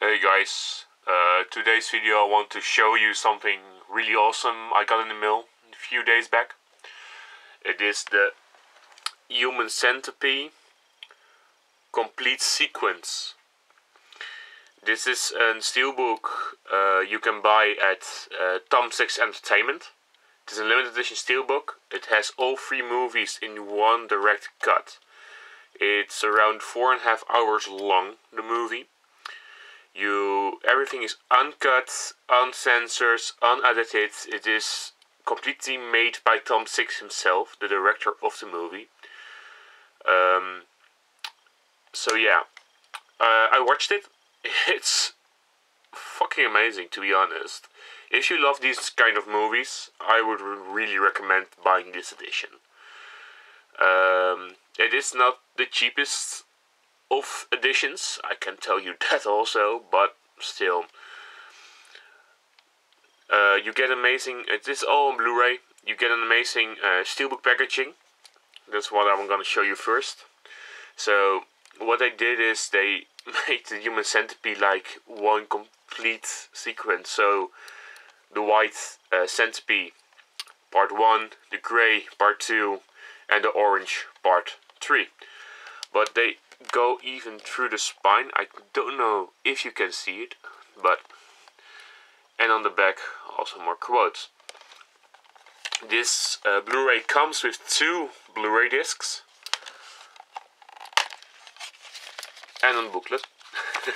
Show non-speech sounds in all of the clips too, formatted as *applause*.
Hey guys, uh, today's video I want to show you something really awesome I got in the mail a few days back. It is the Human Centipede Complete Sequence. This is a steelbook uh, you can buy at uh, Tom Six Entertainment. It is a limited edition steelbook. It has all three movies in one direct cut. It's around four and a half hours long, the movie. You everything is uncut, uncensored, unedited. It is completely made by Tom Six himself, the director of the movie. Um, so yeah, uh, I watched it. *laughs* It's fucking amazing, to be honest. If you love these kind of movies, I would really recommend buying this edition. Um, it is not the cheapest of editions, I can tell you *laughs* that also, but still. Uh, you get amazing, it is all on Blu ray. You get an amazing uh, steelbook packaging. That's what I'm gonna show you first. So, what they did is they *laughs* made the human centipede like one complete sequence. So, the white uh, centipede, part 1, the gray, part 2, and the orange, part 3. But they go even through the spine. I don't know if you can see it, but. And on the back, also more quotes. This uh, Blu ray comes with two Blu ray discs and a booklet. *laughs*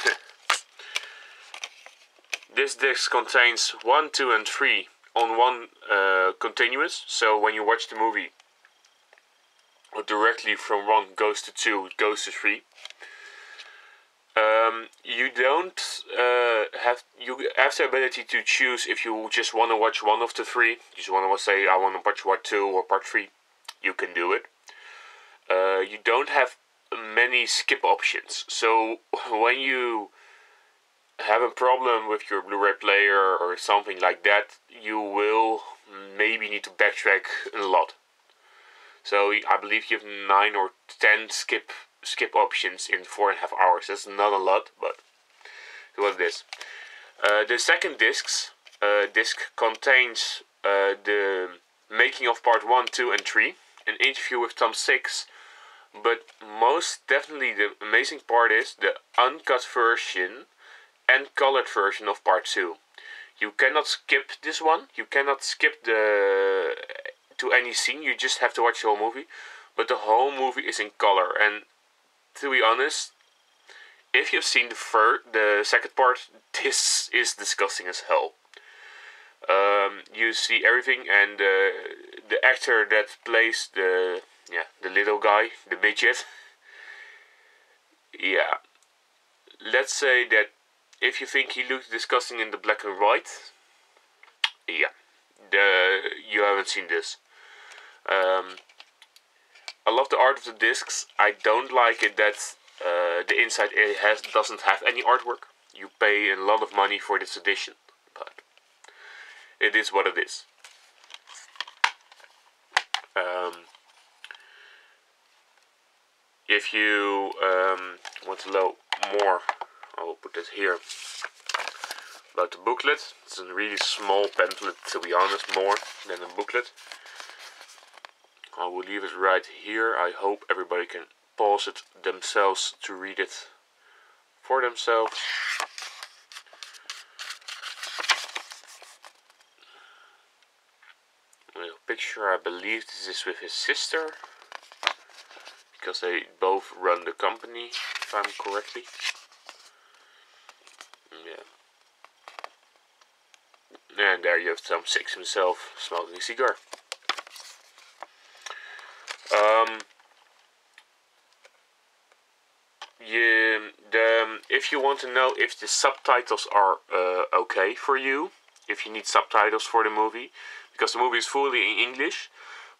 this disc contains 1, 2, and 3 on one uh, continuous, so when you watch the movie, directly from 1 goes to 2, it goes to 3. Um, you don't uh, have you have the ability to choose if you just want to watch one of the three. You just want to say I want to watch part two or part three. You can do it. Uh, you don't have many skip options. So *laughs* when you have a problem with your Blu-ray player or something like that, you will maybe need to backtrack a lot. So I believe you have nine or ten skip skip options in four and a half hours. That's not a lot, but it was this. Uh, the second discs uh, disc contains uh, the making of part one, two, and three, an interview with Tom Six. But most definitely, the amazing part is the uncut version and colored version of part two. You cannot skip this one. You cannot skip the to any scene. You just have to watch the whole movie. But the whole movie is in color, and to be honest, if you've seen the third, the second part, *laughs* this is disgusting as hell. Um, you see everything, and uh, the actor that plays the yeah the little guy, the midget. *laughs* yeah, let's say that if you think he looks disgusting in the black and white, *tsk* yeah, the you haven't seen this. Um, I love the art of the discs. I don't like it that uh, the inside it has doesn't have any artwork. You pay a lot of money for this edition, but it is what it is. Um, if you um, want to know more, I will put this here. About the booklet, it's a really small pamphlet to be honest, more than a booklet. I will leave it right here. I hope everybody can pause it themselves to read it for themselves. A picture, I believe this is with his sister. Because they both run the company, if I'm correctly. Yeah. And there you have Tom Six himself smoking a cigar. Um, you, the, if you want to know if the subtitles are uh, okay for you, if you need subtitles for the movie, because the movie is fully in English,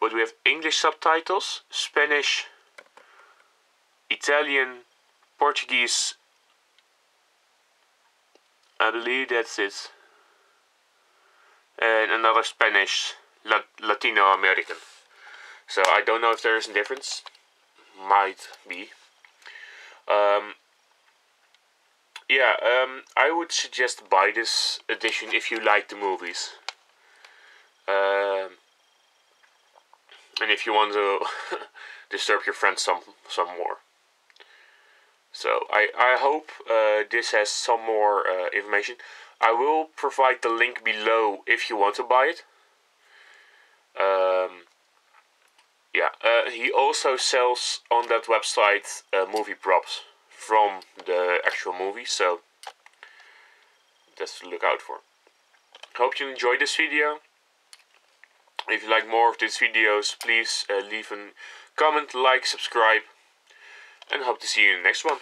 but we have English subtitles, Spanish, Italian, Portuguese. I believe that's it. And another Spanish, Latino American. So I don't know if there is a difference. Might be. Um, yeah, um, I would suggest buy this edition if you like the movies. Um, and if you want to *laughs* disturb your friends some some more. So I I hope uh, this has some more uh, information. I will provide the link below if you want to buy it. Um, yeah, uh, he also sells on that website uh, movie props from the actual movie, so that's to look out for. Hope you enjoyed this video. If you like more of these videos, please uh, leave a comment, like, subscribe, and hope to see you in the next one.